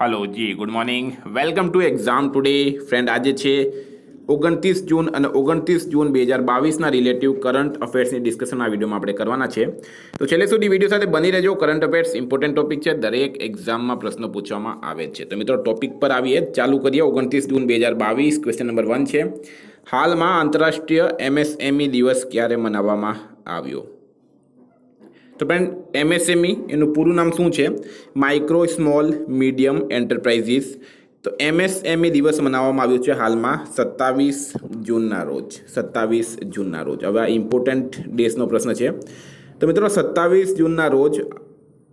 Hello ji good morning welcome to exam today friend આજે છે ઓગણત્રીસ જૂન અને ઓગણત્રીસ જૂન બે હજાર બાવીસના રિલેટિવ કરંટ અફેર્સની ડિસ્કશન આ વિડીયોમાં આપણે કરવાના છે. તો છેલ્લે સુધી વીડિયો સાથે બની રહેજો. કરંટ અફેર્સ ઇમ્પોર્ટન્ટ ટોપિક છે. દરેક એક્ઝામમાં પ્રશ્નો પૂછવામાં આવે છે. તો મિત્રો ટોપિક પર આવીએ. ચાલુ કરીએ. ઓગણત્રીસ જૂન બે હજાર બાવીસ ક્વેશ્ચન નંબર વન છે. હાલમાં આંતરરાષ્ટ્રીય એમએસએમઈ દિવસ ક્યારે મનાવવામાં આવ્યો? તો ફ્રેન્ડ એમએસએમઈ એનું પૂરું નામ શું છે? માઇક્રો સ્મોલ મીડિયમ એન્ટરપ્રાઇઝીસ તો એમએસએમઈ દિવસ મનાવવામાં આવ્યો છે હાલમાં સત્તાવીસ જૂનના રોજ. સત્તાવીસ જૂનના રોજ. હવે આ ઇમ્પોર્ટન્ટ ડેસનો પ્રશ્ન છે. તો મિત્રો, સત્તાવીસ જૂનના રોજ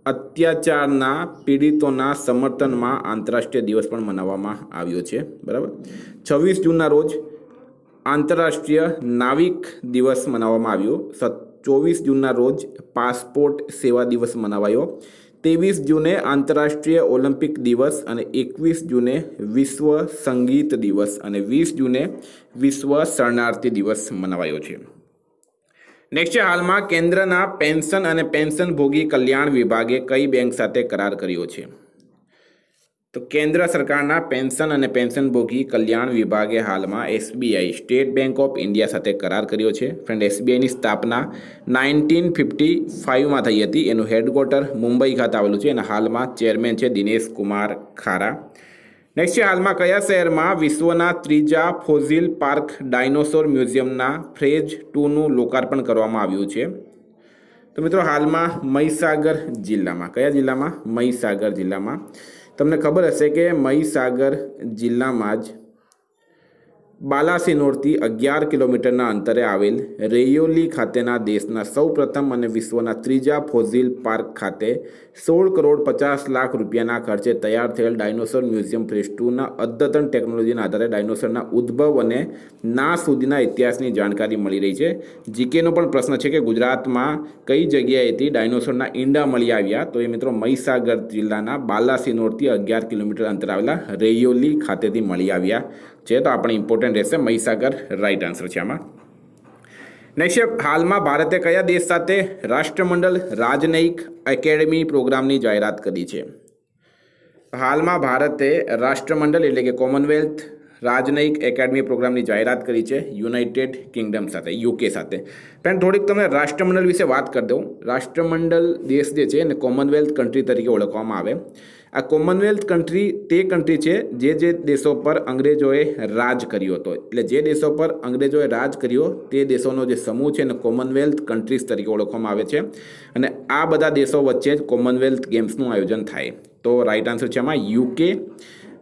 અત્યાચારના પીડિતોના સમર્થનમાં આંતરરાષ્ટ્રીય દિવસ પણ મનાવવામાં આવ્યો છે. બરાબર? છવ્વીસ જૂનના રોજ આંતરરાષ્ટ્રીય નાવિક દિવસ મનાવવામાં આવ્યો. સત ચોવીસ જૂનના રોજ પાસપોર્ટ સેવા દિવસ મનાવાયો. ત્રેવીસ જૂને આંતરરાષ્ટ્રીય ઓલિમ્પિક દિવસ અને એકવીસ જૂને વિશ્વ સંગીત દિવસ અને વીસ જૂને વિશ્વ શરણાર્થી દિવસ મનાવાયો છે. નેક્સ્ટ હાલમાં કેન્દ્રના પેન્શન અને પેન્શન ભોગી કલ્યાણ વિભાગે કઈ બેંક સાથે કરાર કર્યો છે? તો કેન્દ્ર સરકારના પેન્શન અને પેન્શનભોગી કલ્યાણ વિભાગે હાલમાં SBI State Bank of India સાથે કરાર કર્યો છે. ફ્રેન્ડ, એસબીઆઈની સ્થાપના નાઇન્ટીન ફિફ્ટી ફાઇવમાં થઈ હતી. એનું હેડક્વાર્ટર મુંબઈ ખાતે આવેલું છે અને હાલમાં ચેરમેન છે દિનેશ કુમાર ખારા. નેક્સ્ટ છે, હાલમાં કયા શહેરમાં વિશ્વના ત્રીજા ફોઝિલ પાર્ક ડાયનોસોર મ્યુઝિયમના ફ્રેજ ટુનું લોકાર્પણ કરવામાં આવ્યું છે? તો મિત્રો, હાલમાં મહીસાગર જિલ્લામાં, કયા જિલ્લામાં? મહીસાગર જિલ્લામાં. તમને ખબર હશે કે મહીસાગર જિલ્લામાં જ બાલાસિનોરથી અગિયાર કિલોમીટરના અંતરે આવેલ રેયોલી ખાતેના દેશના સૌપ્રથમ અને વિશ્વના ત્રીજા ફોઝિલ પાર્ક ખાતે સોળ કરોડ પચાસ લાખ રૂપિયાના ખર્ચે તૈયાર થયેલ ડાયનોસોર મ્યુઝિયમ ફેઝ ટુના અદ્યતન ટેકનોલોજીના આધારે ડાયનોસોરના ઉદ્ભવ અને ના સુધીના ઇતિહાસની જાણકારી મળી રહી છે. જીકેનો પણ પ્રશ્ન છે કે ગુજરાતમાં કઈ જગ્યાએથી ડાયનોસોરના ઈંડા મળી આવ્યા? તો એ મિત્રો મહીસાગર જિલ્લાના બાલાસિનોરથી અગિયાર કિલોમીટર અંતરે આવેલા રેયોલી ખાતેથી મળી આવ્યા. છે તો આપણે ઇમ્પોર્ટન્ટ રહેશે. મહીસાગર રાઈટ આન્સર છે આમાં. નેક્સ્ટ હાલમાં ભારતે કયા દેશ સાથે રાષ્ટ્રમંડળ રાજનયિક એકેડમી પ્રોગ્રામની જાહેરાત કરી છે? હાલમાં ભારતે રાષ્ટ્રમંડળ એટલે કે કોમનવેલ્થ રાજનયિક એકેડમી પ્રોગ્રામની જાહેરાત કરી છે યુનાઇટેડ કિંગડમ સાથે, યુકે સાથે. પણ થોડીક તમને રાષ્ટ્રમંડળ વિશે વાત કરી દઉં. રાષ્ટ્રમંડળ દેશ જે છે એને કોમનવેલ્થ કન્ટ્રી તરીકે ઓળખવામાં આવે. આ કોમનવેલ્થ કન્ટ્રી તે કન્ટ્રી છે જે જે દેશો પર અંગ્રેજોએ રાજ કર્યો હતો. એટલે જે દેશો પર અંગ્રેજોએ રાજ કર્યો તે દેશોનો જે સમૂહ છે એને કોમનવેલ્થ કન્ટ્રીઝ તરીકે ઓળખવામાં આવે છે. અને આ બધા દેશો વચ્ચે જ કોમનવેલ્થ ગેમ્સનું આયોજન થાય. તો રાઇટ આન્સર છે આમાં યુકે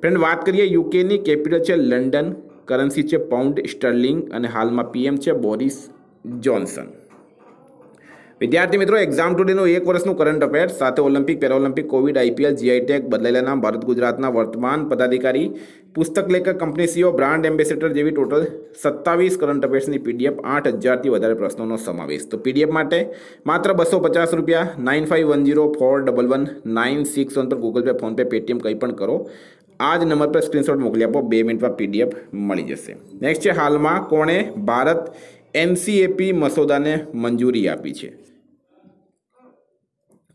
ફ્રેન્ડ વાત કરીએ યુકેની કેપિટલ છે લંડન કરન્સી છે પાઉન્ડ સ્ટર્લિંગ અને હાલમાં પીએમ છે બોરિસ જોન્સન વિદ્યાર્થી મિત્રો એક્ઝામ ટુડેનું એક વર્ષનું કરંટ અફેર સાથે ઓલિમ્પિક પેરાઓલિમ્પિક કોવિડ આઈપીએલ જીઆઈટેક બદલાયેલા નામ ભારત ગુજરાતના વર્તમાન પદાધિકારી, પુસ્તક લેખક કંપની સીઓ બ્રાન્ડ એમ્બેસેડર જેવી ટોટલ સત્તાવીસ કરંટ અફેર્સની પીડીએફ આઠ હજારથી વધારે પ્રશ્નોનો સમાવેશ. તો પીડીએફ માટે માત્ર બસો પચાસ રૂપિયા nine five one zero four double one nine six one પર ગૂગલ પે ફોનપે પેટીએમ કંઈ પણ કરો. આ જ નંબર પર સ્ક્રીનશોટ મોકલી આપો. બે મિનિટમાં પીડીએફ મળી જશે. નેક્સ્ટ છે, હાલમાં કોણે ભારત એનસીએપી મસોદાને મંજૂરી આપી છે?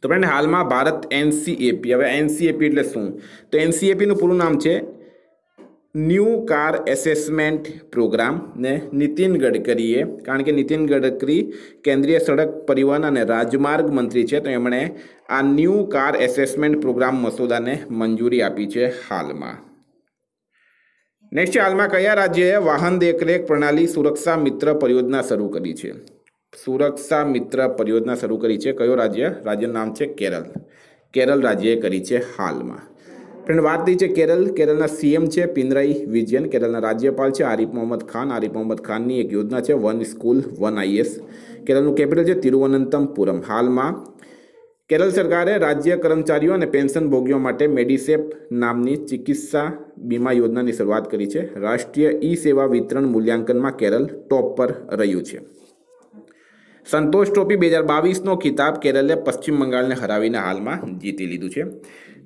તો ફ્રેન્ડ હાલમાં ભારત એનસીએપી હવે એનસીએપી એટલે શું? તો એનસીએપીનું પૂરું નામ છે ન્યૂ કાર એસેસમેન્ટ પ્રોગ્રામ ને નીતિન ગડકરીએ, કારણ કે નીતિન ગડકરી કેન્દ્રીય સડક પરિવહન અને રાજમાર્ગ મંત્રી છે, તો એમણે આ ન્યૂ કાર એસેસમેન્ટ પ્રોગ્રામ મસૂદાને મંજૂરી આપી છે હાલમાં. નેક્સ્ટ હાલમાં કયા રાજ્યએ વાહન દેખરેખ પ્રણાલી સુરક્ષા મિત્ર પરિયોજના શરૂ કરી છે? સુરક્ષા મિત્ર પરિયોજના શરૂ કરી છે. કયો રાજ્ય? રાજ્યનું નામ છે કેરળ. કેરળ રાજ્યએ કરી છે હાલમાં. ફ્રેન્ડ વાત થઈ છે કેરળ કેરળના સીએમ છે પિનરાઈ વિજયન. કેરળના રાજ્યપાલ છે આરિફ મોહમ્મદ ખાન. આરિફ મોહમ્મદ ખાનની એક યોજના છે વન સ્કૂલ, વન આઈએસ. કેરળનું કેપિટલ છે તિરુવનંતમપુરમ હાલમાં કેરળ સરકારે રાજ્ય કર્મચારીઓ અને પેન્શન ભોગીઓ માટે મેડિસેપ નામની ચિકિત્સા બીમા યોજનાની શરૂઆત કરી છે. રાષ્ટ્રીય ઈ સેવા વિતરણ મૂલ્યાંકનમાં કેરળ ટોપ પર રહ્યું છે. સંતોષ ટ્રોફી બે હજાર બાવીસનો ખિતાબ કેરલે પશ્ચિમ બંગાળને હરાવીને હાલમાં જીતી લીધું છે.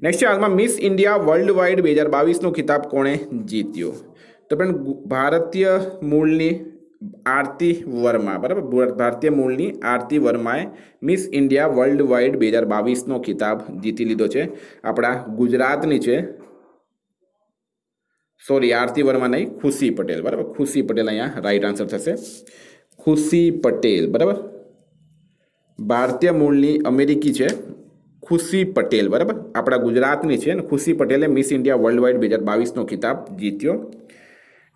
નેક્સ્ટ હાલમાં મિસ ઇન્ડિયા વર્લ્ડ વાઇડ બે હજાર બાવીસનો ખિતાબ કોણે જીત્યો? તો પણ ભારતીય મૂળની આરતી વર્મા, બરાબર? ભારતીય મૂળની આરતી વર્માએ મિસ ઇન્ડિયા વર્લ્ડ વાઇડ બે હજાર બાવીસનો ખિતાબ જીતી લીધો છે. આપણા ગુજરાતની છે. સોરી આરતી વર્મા નહીં, ખુશી પટેલ, બરાબર? ખુશી પટેલ અહીંયા રાઈટ આન્સર થશે. ખુશી પટેલ, બરાબર? ભારતીય મૂળની અમેરિકી છે. ખુશી પટેલ, બરાબર? આપણા ગુજરાતની છે ને, ખુશી પટેલે મિસ ઇન્ડિયા વર્લ્ડ વાઇડ બે હજાર બાવીસનો ખિતાબ જીત્યો.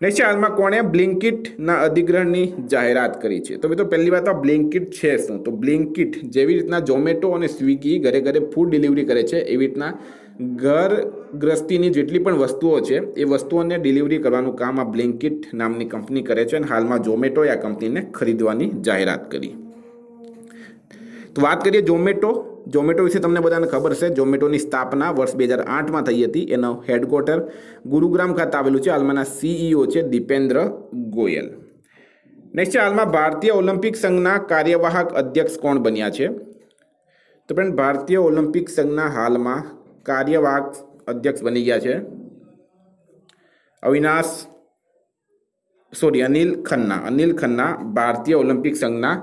નેક્સ્ટ હાલમાં કોણે બ્લિંકિટના અધિગ્રહણની જાહેરાત કરી છે? તો મિત્રો, પહેલી વાત આ બ્લિંકિટ છે શું? તો બ્લિંકિટ જેવી રીતના ઝોમેટો અને સ્વિગી ઘરે ઘરે ફૂડ ડિલિવરી કરે છે, એવી રીતના ઘર ગ્રસ્તીની જેટલી પણ વસ્તુઓ છે, એ વસ્તુઓને ડિલિવરી કરવાનું કામ આ બ્લિંકિટ નામની કંપની કરે છે અને હાલમાં ઝોમેટોએ આ કંપનીને ખરીદવાની જાહેરાત કરી. તો વાત કરીએ ઝોમેટો. ઝોમેટો વિશે તમને બધાને ખબર છે ઝોમેટોની સ્થાપના વર્ષ બે હજાર આઠમાં થઈ હતી. એનો હેડક્વાર્ટર ગુરુગ્રામ ખાતે આવેલું છે. હાલમાંના સીઈઓ છે દીપેન્દ્ર ગોયલ. નેક્સ્ટ છે, હાલમાં ભારતીય ઓલિમ્પિક સંઘના કાર્યવાહક અધ્યક્ષ કોણ બન્યા છે? તો ફ્રેન્ડ ભારતીય ઓલિમ્પિક સંઘના હાલમાં કાર્યવાહક અધ્યક્ષ બની ગયા છે અવિનાશ સોરી અનિલ ખન્ના. અનિલ ખન્ના ભારતીય ઓલિમ્પિક સંઘના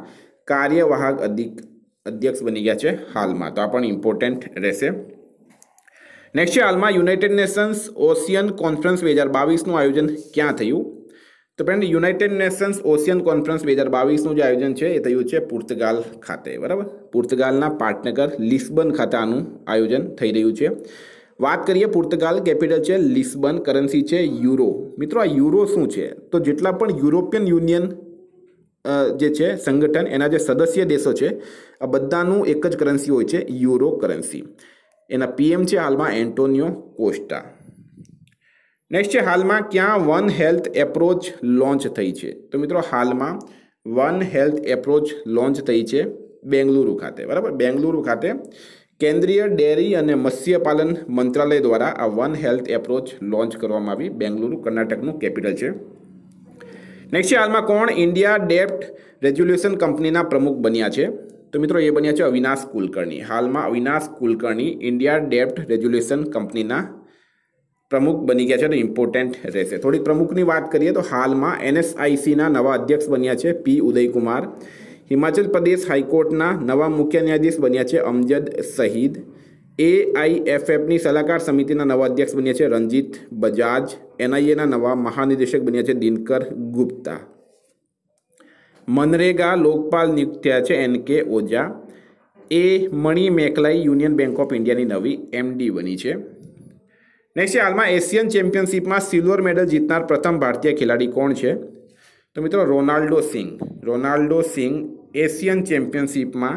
કાર્યવાહક અધિક અધ્યક્ષ બની ગયા છે હાલમાં. તો આ પણ ઇમ્પોર્ટન્ટ રહેશે. નેક્સ્ટ છે હાલમાં યુનાઇટેડ નેશન્સ ઓશિયન કોન્ફરન્સ બે હજાર બાવીસનું આયોજન ક્યાં થયું? તો friend United Nations Ocean Conference બે હજાર બાવીસનું જે આયોજન છે, એ થયું છે પુર્તગાલ ખાતે. બરાબર? પુર્તગાલના પાટનગર લિસ્બન ખાતે આનું આયોજન થઈ રહ્યું છે. વાત કરીએ પુર્તગાલ કેપિટલ છે લિસ્બન કરન્સી છે યુરો મિત્રો, આ યુરો શું છે? તો જેટલા પણ યુરોપિયન યુનિયન જે છે, સંગઠન, એના જે સદસ્ય દેશો છે, આ બધાનું એક જ કરન્સી હોય છે યુરો કરન્સી એના પીએમ છે હાલમાં એન્ટોનિયો કોસ્ટા નેક્સ્ટ છે હાલમાં ક્યાં વન હેલ્થ એપ્રોચ લોન્ચ થઈ છે? તો મિત્રો, હાલમાં વન હેલ્થ એપ્રોચ લોન્ચ થઈ છે બેંગલુરુ ખાતે. બરાબર? બેંગલુરુ ખાતે કેન્દ્રીય ડેરી અને મત્સ્યપાલન મંત્રાલય દ્વારા આ વન હેલ્થ એપ્રોચ લોન્ચ કરવામાં આવી. બેંગલુરુ, કર્ણાટકનું કેપિટલ છે. નેક્સ્ટ છે હાલમાં કોણ ઇન્ડિયા ડેપ્ટ રેઝ્યુલ્યુશન કંપનીના પ્રમુખ બન્યા છે? તો મિત્રો એ બન્યા છે અવિનાશ કુલકર્ણી. હાલમાં અવિનાશ કુલકર્ણી ઇન્ડિયા ડેપ્ટ રેઝ્યુલ્યુશન કંપનીના પ્રમુખ બની ગયા છે તો ઇમ્પોર્ટન્ટ રહેશે. થોડીક પ્રમુખની વાત કરીએ તો હાલમાં એનએસઆઈસીના નવા અધ્યક્ષ બન્યા છે પી ઉદયકુમાર. હિમાચલ પ્રદેશ હાઈકોર્ટના નવા મુખ્ય ન્યાયાધીશ બન્યા છે અમજદ શહીદ. એઆઈએફએફની સલાહકાર સમિતિના નવા અધ્યક્ષ બન્યા છે રંજીત બજાજ. એનઆઈએના નવા મહાનિદેશક બન્યા છે દિનકર ગુપ્તા. મનરેગા લોકપાલ નિયુક્ત થયા છે N K Ojha. A Manimekalai Union Bank of ઇન્ડિયાની નવી એમડી બની છે. નેક્સ્ટ હાલમાં એશિયન ચેમ્પિયનશિપમાં સિલ્વર મેડલ જીતનાર પ્રથમ ભારતીય ખેલાડી કોણ છે? તો મિત્રો Ronaldo Singh Ronaldo Singh Asian ચેમ્પિયનશિપમાં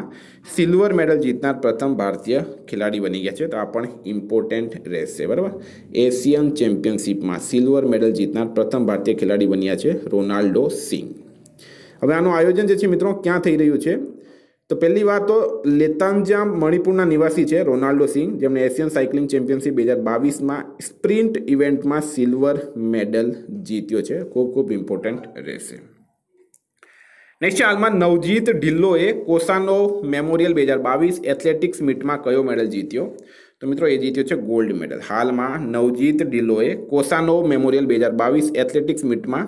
silver medal જીતનાર પ્રથમ ભારતીય ખેલાડી બની ગયા છે. તો આ પણ ઇમ્પોર્ટન્ટ રહેશે, બરાબર? એશિયન ચેમ્પિયનશિપમાં સિલ્વર મેડલ જીતનાર પ્રથમ ભારતીય ખેલાડી બન્યા છે રોનાલ્ડો સિંગ હવે આનું આયોજન જે છે મિત્રો ક્યાં થઈ રહ્યું છે? તો પહેલી વાત તો લેતાંજામ મણિપુરના નિવાસી છે, રોનાલ્ડો સિંહ, જેમણે એશિયન સાયકલિંગ ચેમ્પિયનશિપ બે હજાર બાવીસમાં સ્પ્રિન્ટ ઇવેન્ટમાં સિલ્વર મેડલ જીત્યો છે. ખૂબ ખૂબ ઇમ્પોર્ટન્ટ રહેશે. નેક્સ્ટ હાલમાં નવજીત ઢિલ્લોએ કોસાનો મેમોરિયલ બે હજાર બાવીસ એથ્લેટિક્સ મીટમાં કયો મેડલ જીત્યો? તો મિત્રો, એ જીત્યો છે ગોલ્ડ મેડલ. હાલમાં નવજીત ઢિલ્લોએ કોસાનો મેમોરિયલ બે હજાર બાવીસ એથ્લેટિક્સ મીટમાં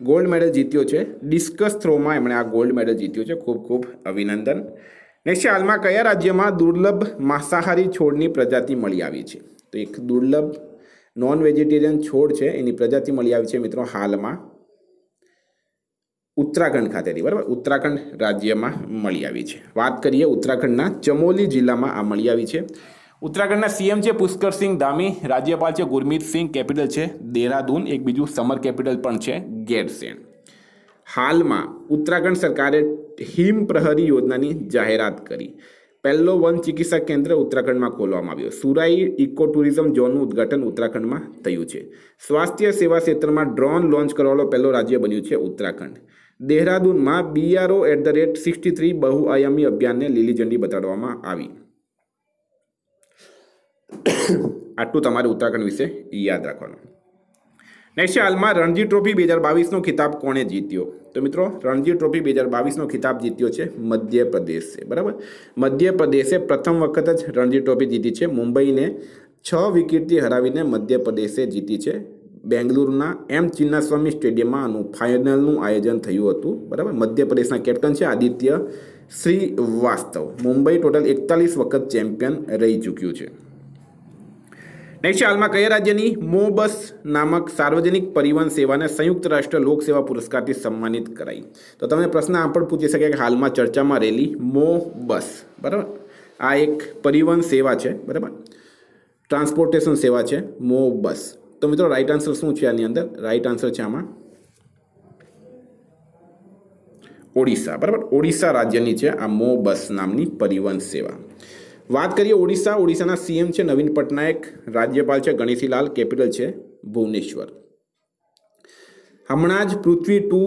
ગોલ્ડ મેડલ જીત્યો છે. ડિસ્કસ થ્રોમાં એમણે આ ગોલ્ડ મેડલ જીત્યો છે. ખૂબ ખૂબ અભિનંદન. નેક્સ્ટ હાલમાં કયા રાજ્યમાં દુર્લભ માંસાહારી છોડની પ્રજાતિ મળી આવી છે? તો એક દુર્લભ નોન વેજીટેરિયન છોડ છે. એની પ્રજાતિ મળી આવી છે મિત્રો હાલમાં. ઉત્તરાખંડ ખાતેથી, બરાબર? ઉત્તરાખંડ રાજ્યમાં મળી આવી છે. વાત કરીએ ઉત્તરાખંડના ચમોલી જિલ્લામાં આ મળી આવી છે. ઉત્તરાખંડના સીએમ છે પુષ્કરસિંહ ધામી, રાજ્યપાલ છે ગુરમીત સિંહ કેપિટલ છે દેહરાદૂન એક બીજું સમર કેપિટલ પણ છે ગેરસેન હાલમાં ઉત્તરાખંડ સરકારે હિમ પ્રહરી યોજનાની જાહેરાત કરી. પહેલો વન ચિકિત્સા કેન્દ્ર ઉત્તરાખંડમાં ખોલવામાં આવ્યો. સુરાઈ ઇકો ટુરિઝમ ઝોનનું ઉદ્ઘાટન ઉત્તરાખંડમાં થયું છે. સ્વાસ્થ્ય સેવા ક્ષેત્રમાં ડ્રોન લોન્ચ કરવાનો પહેલો રાજ્ય બન્યું છે Uttarakhand. દેહરાદૂનમાં BRO at the rate sixty three બહુઆયામી અભિયાનને લીલી ઝંડી બતાડવામાં આવી. આટલું તમારે ઉત્તરાખંડ વિશે યાદ રાખવાનું. નેક્સ્ટ હાલમાં રણજી ટ્રોફી બે હજાર બાવીસનો ખિતાબ કોણે જીત્યો? તો મિત્રો, રણજી ટ્રોફી બે હજાર બાવીસનો ખિતાબ જીત્યો છે મધ્યપ્રદેશે, બરાબર? મધ્યપ્રદેશે પ્રથમ વખત જ રણજી ટ્રોફી જીતી છે. મુંબઈને છ વિકેટથી હરાવીને મધ્યપ્રદેશે જીતી છે. બેંગલુરુના એમ ચિન્નાસ્વામી સ્ટેડિયમમાં આનું ફાઇનલનું આયોજન થયું હતું, બરાબર? મધ્યપ્રદેશના કેપ્ટન છે આદિત્ય શ્રીવાસ્તવ. મુંબઈ ટોટલ એકતાલીસ વખત ચેમ્પિયન રહી ચૂક્યું છે. નેક્સ્ટ હાલમાં કયા રાજ્યની મો બસ નામક સાર્વજનિક પરિવહન સેવાને સંયુક્ત રાષ્ટ્ર લોકસેવા પુરસ્કારથી સન્માનિત કરાઈ? તો તમને પ્રશ્ન આ પણ પૂછી શકે કે હાલમાં ચર્ચામાં રહેલી મો બસ બરાબર? આ એક પરિવહન સેવા છે, બરાબર? ટ્રાન્સપોર્ટેશન સેવા છે મો બસ તો મિત્રો રાઈટ આન્સર શું છે આની અંદર? રાઈટ આન્સર છે આમાં ઓડિશા, બરાબર? ઓડિશા રાજ્યની છે આ મો બસ નામની પરિવહન સેવા. વાત કરીએ ઓડિશા. ઓડિશાના સીએમ છે નવીન પટનાયક, રાજ્યપાલ છે ગણેશીલાલ, કેપિટલ છે ભુવનેશ્વર. હમણાં જ પૃથ્વી ટુ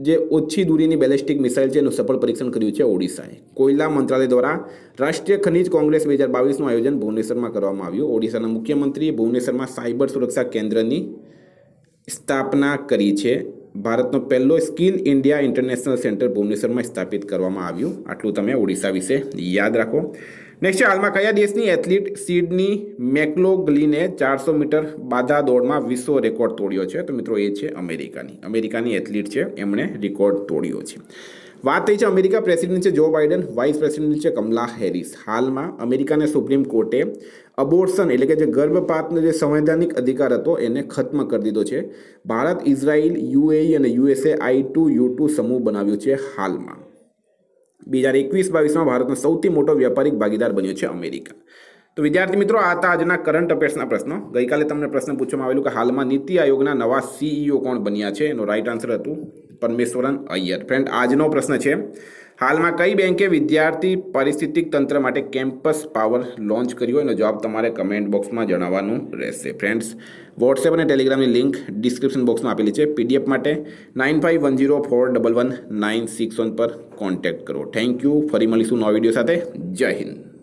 જે ઓછી દૂરીની બેલેસ્ટિક મિસાઇલ છે એનું સફળ પરીક્ષણ કર્યું છે ઓડિશાએ. કોયલા મંત્રાલય દ્વારા રાષ્ટ્રીય ખનિજ કોંગ્રેસ બે હજાર બાવીસનું આયોજન ભુવનેશ્વરમાં કરવામાં આવ્યું. ઓડિશાના મુખ્યમંત્રીએ ભુવનેશ્વરમાં સાયબર સુરક્ષા કેન્દ્રની સ્થાપના કરી છે. ભારતનો પહેલો સ્કિલ ઇન્ડિયા ઇન્ટરનેશનલ સેન્ટર ભુવનેશ્વરમાં સ્થાપિત કરવામાં આવ્યું. આટલું તમે ઓડિશા વિશે યાદ રાખો. નેક્સ્ટ છે, હાલમાં કયા દેશની એથ્લીટ સિડની મેકલોગલીને ચારસો મીટર બાધા દોડમાં વિશ્વ રેકોર્ડ તોડ્યો છે? તો મિત્રો, એ છે અમેરિકાની. અમેરિકાની એથ્લીટ છે, એમણે રેકોર્ડ તોડ્યો છે. વાત થઈ છે, અમેરિકા પ્રેસિડેન્ટ છે જો બાઇડન વાઇસ પ્રેસિડેન્ટ છે કમલા હેરિસ હાલમાં અમેરિકાને સુપ્રીમ કોર્ટે અબોર્શન એટલે કે જે ગર્ભપાતનો જે સંવૈધાનિક અધિકાર હતો, એને ખત્મ કરી દીધો છે. ભારત, ઇઝરાયલ, યુએઈ અને USA I two U two સમૂહ બનાવ્યું છે હાલમાં. બે હજાર એકવીસ બાવીસમાં ભારતનો સૌથી મોટો વ્યાપારિક ભાગીદાર બન્યો છે અમેરિકા. તો વિદ્યાર્થી મિત્રો, આ હતા આજના કરંટ અફેર્સના પ્રશ્નો. ગઈકાલે તમને પ્રશ્ન પૂછવામાં આવેલું કે હાલમાં નીતિ આયોગના નવા સીઈઓ કોણ બન્યા છે? એનો રાઈટ આન્સર હતું પરમેશ્વરન અય્યર. ફ્રેન્ડ આજનો પ્રશ્ન છે, હાલમાં કઈ બેંકે વિદ્યાર્થી પરિસ્થિતિક તંત્ર માટે કેમ્પસ પાવર લોન્ચ કર્યો? એનો જવાબ તમારે કમેન્ટ બોક્સમાં જણાવવાનું રહેશે. ફ્રેન્ડ્સ વોટ્સએપ અને ટેલિગ્રામની લિંક ડિસ્ક્રિપ્શન બોક્સમાં આપેલી છે. પીડીએફ માટે nine five one zero four double one nine six one પર કોન્ટેક્ટ કરો. થેન્ક યુ ફરી મળીશું નવા વીડિયો સાથે. જય હિન્દ.